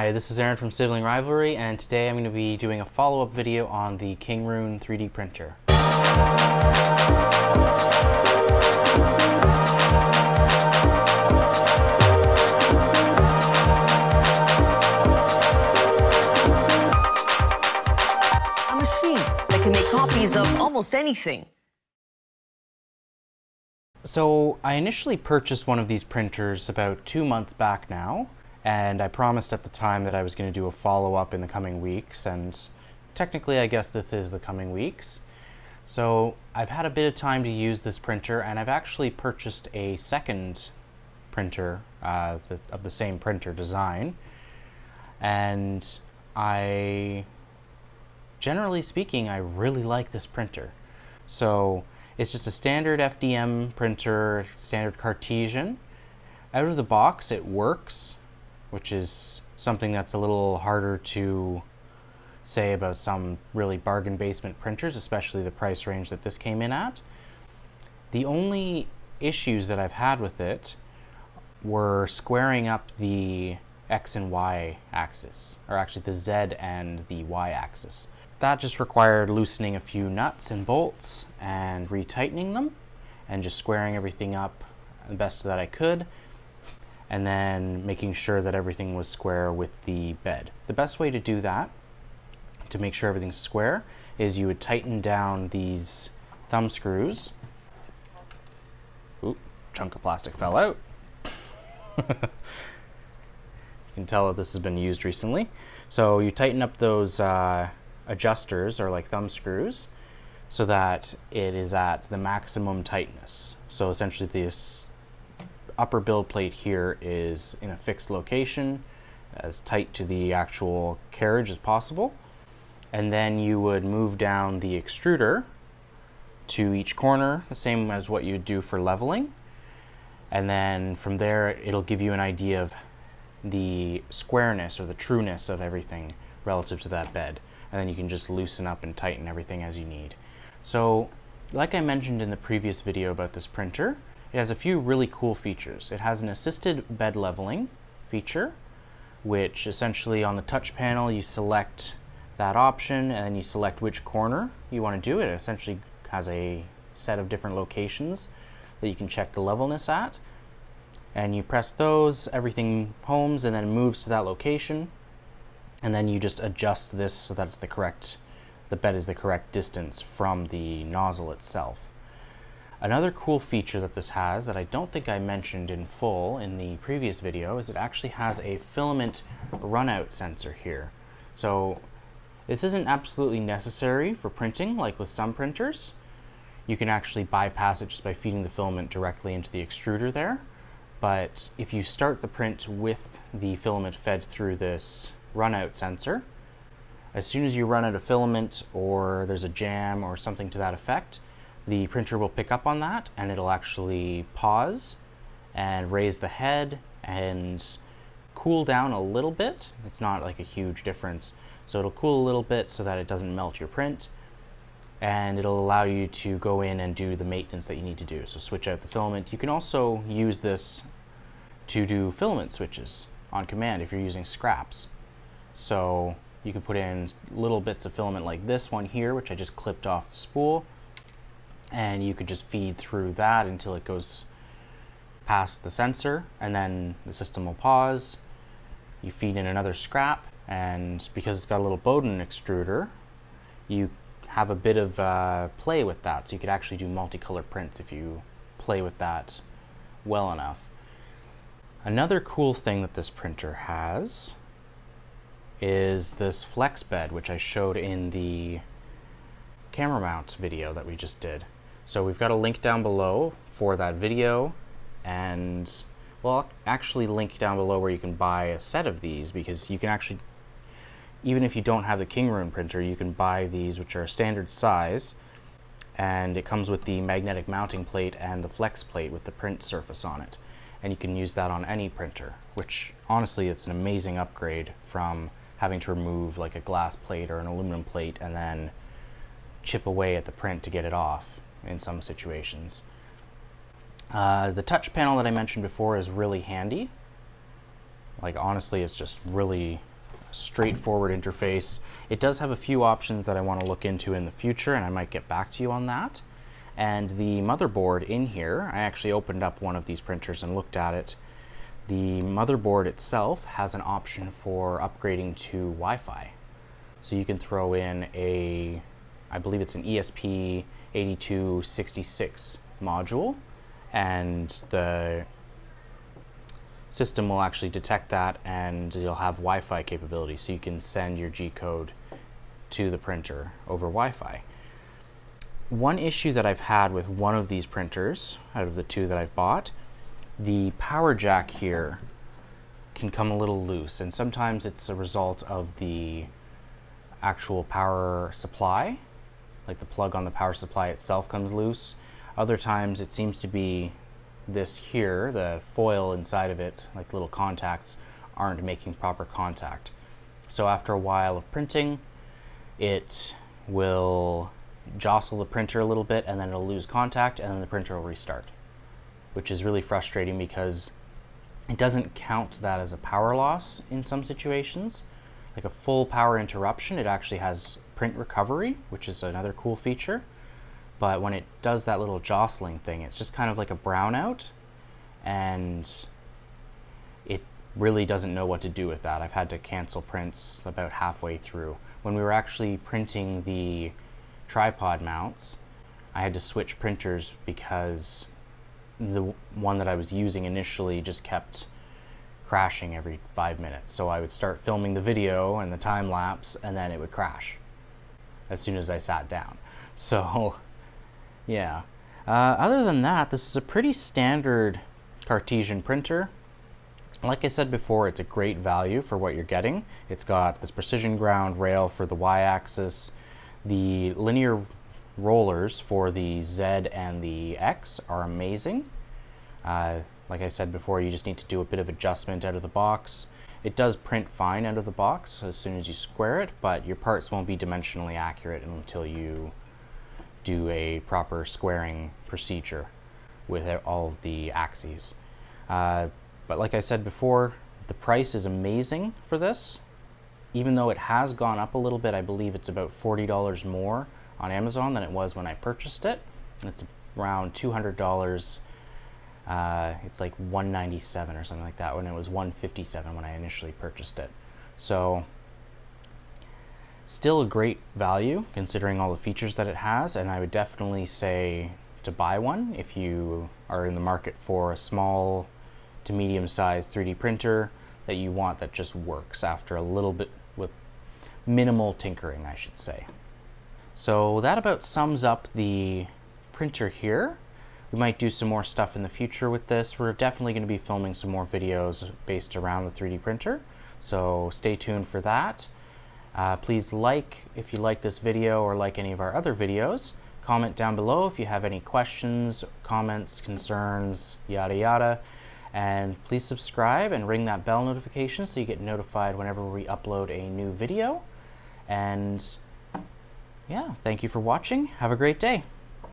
Hi, this is Aaron from Sibling Rivalry, and today I'm going to be doing a follow-up video on the Kingroon 3D printer. A machine that can make copies of almost anything. So I initially purchased one of these printers about two months back now, and I promised at the time that I was going to do a follow-up in the coming weeks, and technically I guess this is the coming weeks. So I've had a bit of time to use this printer, and I've actually purchased a second printer uh, the, of the same printer design, and I, generally speaking, I really like this printer. So it's just a standard FDM printer, standard Cartesian. Out of the box, it works which is something that's a little harder to say about some really bargain basement printers, especially the price range that this came in at. The only issues that I've had with it were squaring up the X and Y axis, or actually the Z and the Y axis. That just required loosening a few nuts and bolts and retightening them and just squaring everything up the best that I could and then making sure that everything was square with the bed. The best way to do that, to make sure everything's square, is you would tighten down these thumb screws. Oop, chunk of plastic fell out. you can tell that this has been used recently. So you tighten up those uh, adjusters or like thumb screws so that it is at the maximum tightness. So essentially this upper build plate here is in a fixed location, as tight to the actual carriage as possible. And then you would move down the extruder to each corner, the same as what you do for leveling. And then from there, it'll give you an idea of the squareness or the trueness of everything relative to that bed. And then you can just loosen up and tighten everything as you need. So, like I mentioned in the previous video about this printer, it has a few really cool features. It has an assisted bed leveling feature, which essentially on the touch panel you select that option and then you select which corner you want to do it. It essentially has a set of different locations that you can check the levelness at. And you press those, everything homes and then moves to that location. And then you just adjust this so that it's the correct, the bed is the correct distance from the nozzle itself. Another cool feature that this has that I don't think I mentioned in full in the previous video is it actually has a filament runout sensor here. So this isn't absolutely necessary for printing like with some printers. You can actually bypass it just by feeding the filament directly into the extruder there. But if you start the print with the filament fed through this runout sensor, as soon as you run out of filament or there's a jam or something to that effect, the printer will pick up on that and it'll actually pause and raise the head and cool down a little bit. It's not like a huge difference. So it'll cool a little bit so that it doesn't melt your print and it'll allow you to go in and do the maintenance that you need to do. So switch out the filament. You can also use this to do filament switches on command if you're using scraps. So you can put in little bits of filament like this one here, which I just clipped off the spool and you could just feed through that until it goes past the sensor and then the system will pause. You feed in another scrap and because it's got a little Bowden extruder, you have a bit of uh, play with that. So you could actually do multicolor prints if you play with that well enough. Another cool thing that this printer has is this flex bed, which I showed in the camera mount video that we just did. So we've got a link down below for that video. And well, I'll actually link down below where you can buy a set of these because you can actually, even if you don't have the Kingroon printer, you can buy these which are a standard size. And it comes with the magnetic mounting plate and the flex plate with the print surface on it. And you can use that on any printer, which honestly it's an amazing upgrade from having to remove like a glass plate or an aluminum plate and then chip away at the print to get it off in some situations. Uh, the touch panel that I mentioned before is really handy. Like honestly, it's just really straightforward interface. It does have a few options that I want to look into in the future, and I might get back to you on that. And the motherboard in here, I actually opened up one of these printers and looked at it. The motherboard itself has an option for upgrading to Wi-Fi. So you can throw in a, I believe it's an ESP8266 module, and the system will actually detect that and you'll have Wi-Fi capability so you can send your G-code to the printer over Wi-Fi. One issue that I've had with one of these printers out of the two that I've bought, the power jack here can come a little loose and sometimes it's a result of the actual power supply, like the plug on the power supply itself comes loose. Other times it seems to be this here, the foil inside of it, like little contacts, aren't making proper contact. So after a while of printing, it will jostle the printer a little bit and then it'll lose contact and then the printer will restart, which is really frustrating because it doesn't count that as a power loss in some situations. Like a full power interruption, it actually has print recovery, which is another cool feature but when it does that little jostling thing, it's just kind of like a brownout, and it really doesn't know what to do with that. I've had to cancel prints about halfway through. When we were actually printing the tripod mounts, I had to switch printers because the one that I was using initially just kept crashing every five minutes. So I would start filming the video and the time lapse, and then it would crash as soon as I sat down. So yeah. Uh, other than that, this is a pretty standard Cartesian printer. Like I said before, it's a great value for what you're getting. It's got this precision ground rail for the y-axis. The linear rollers for the Z and the X are amazing. Uh, like I said before, you just need to do a bit of adjustment out of the box. It does print fine out of the box as soon as you square it, but your parts won't be dimensionally accurate until you do a proper squaring procedure with all of the axes. Uh, but like I said before, the price is amazing for this. Even though it has gone up a little bit, I believe it's about $40 more on Amazon than it was when I purchased it. It's around $200. Uh, it's like 197 or something like that when it was 157 when I initially purchased it. So Still a great value considering all the features that it has, and I would definitely say to buy one if you are in the market for a small to medium sized 3D printer that you want that just works after a little bit with minimal tinkering, I should say. So that about sums up the printer here. We might do some more stuff in the future with this. We're definitely going to be filming some more videos based around the 3D printer, so stay tuned for that. Uh, please like if you like this video or like any of our other videos. Comment down below if you have any questions, comments, concerns, yada yada. And please subscribe and ring that bell notification so you get notified whenever we upload a new video. And yeah, thank you for watching. Have a great day.